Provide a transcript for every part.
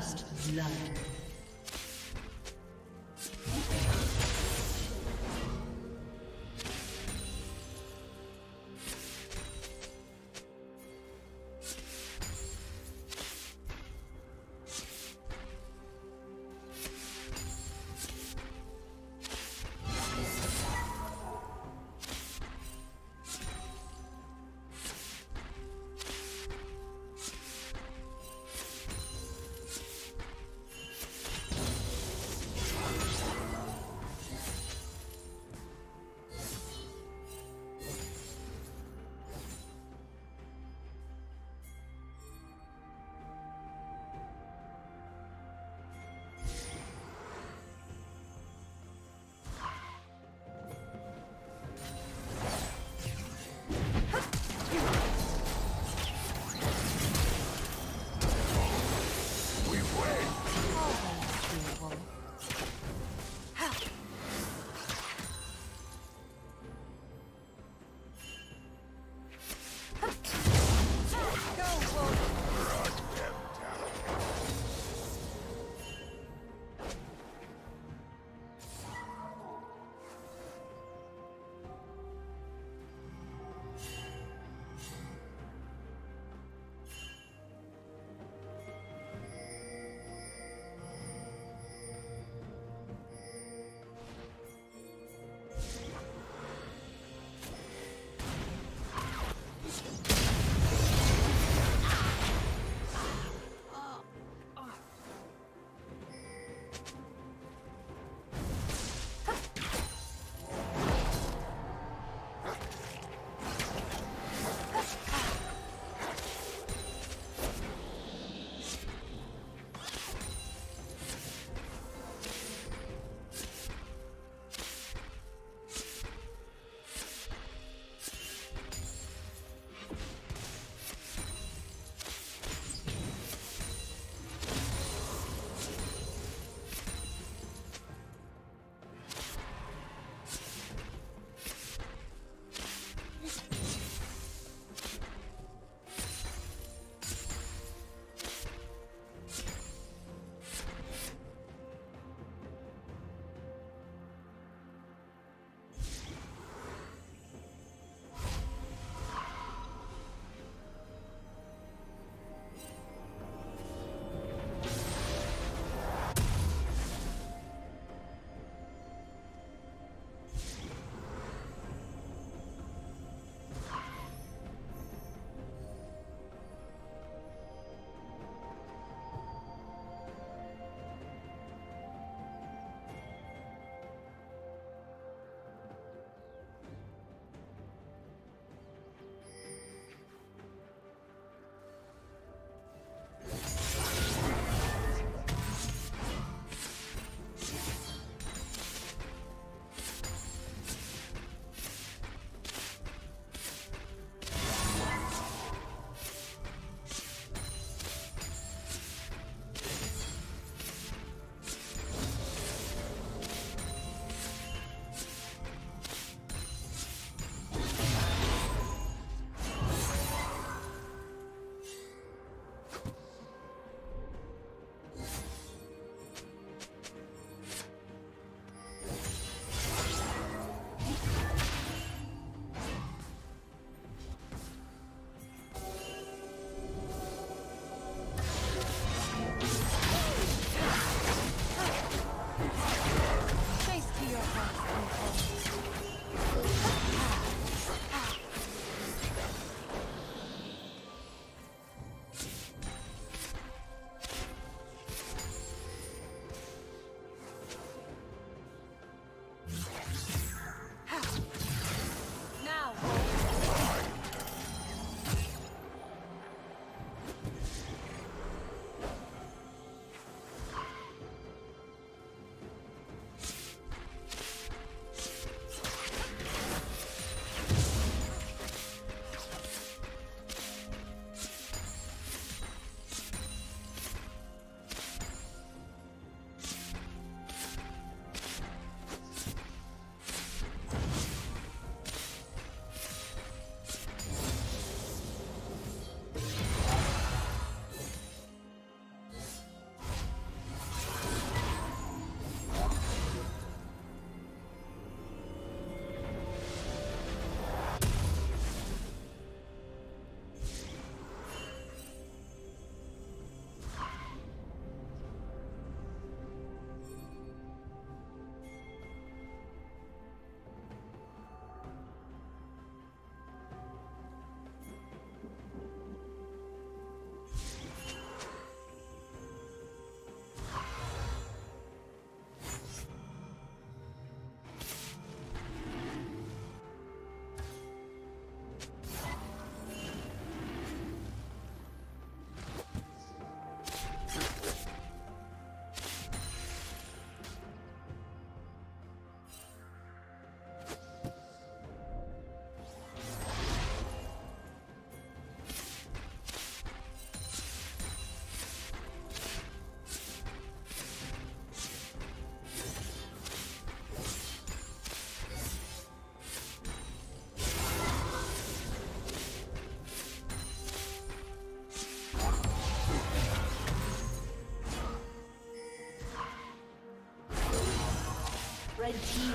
First blood.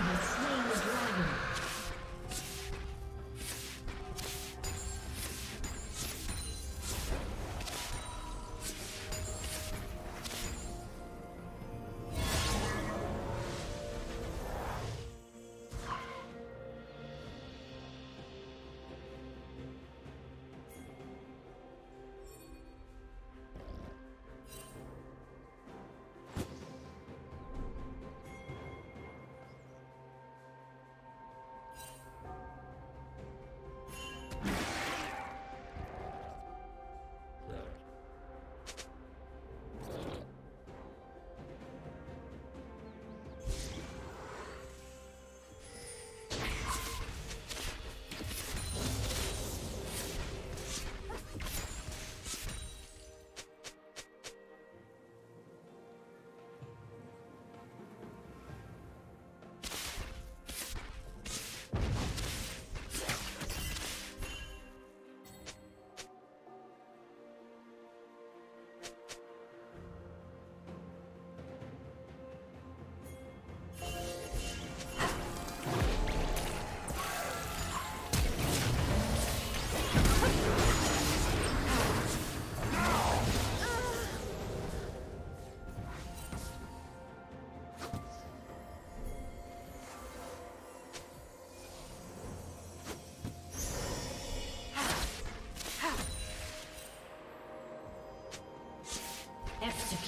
Red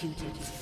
executed.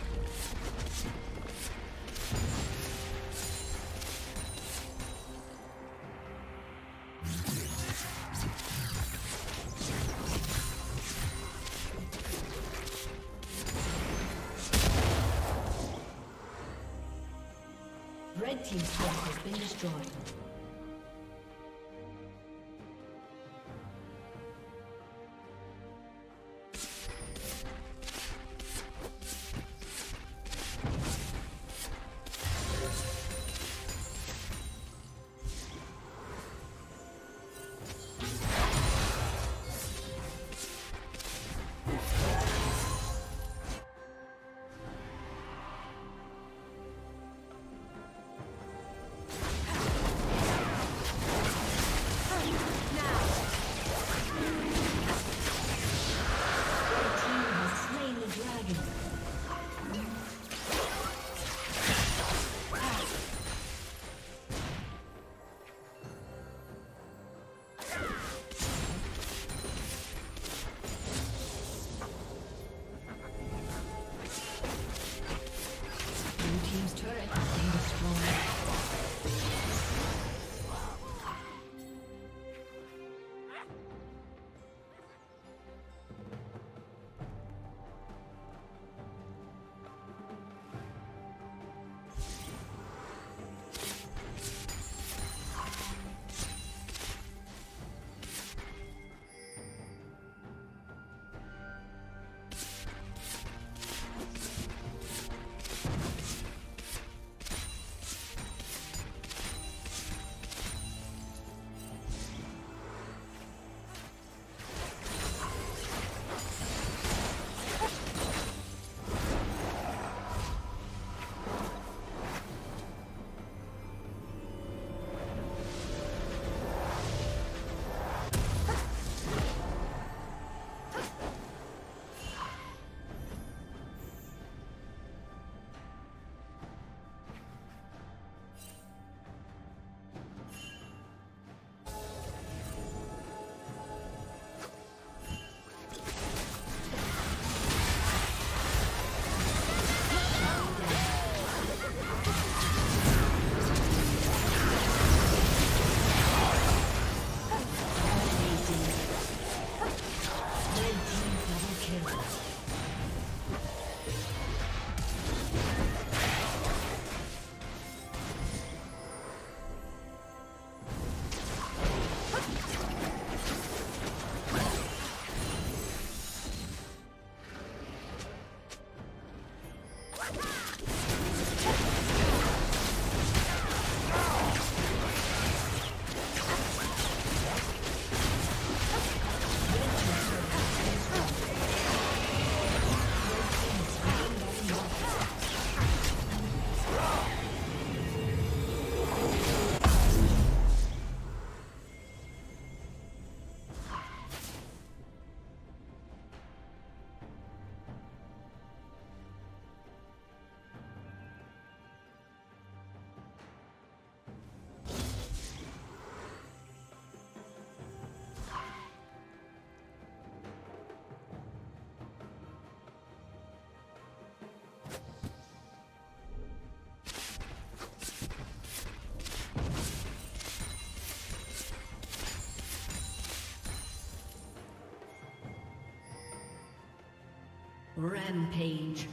Rampage.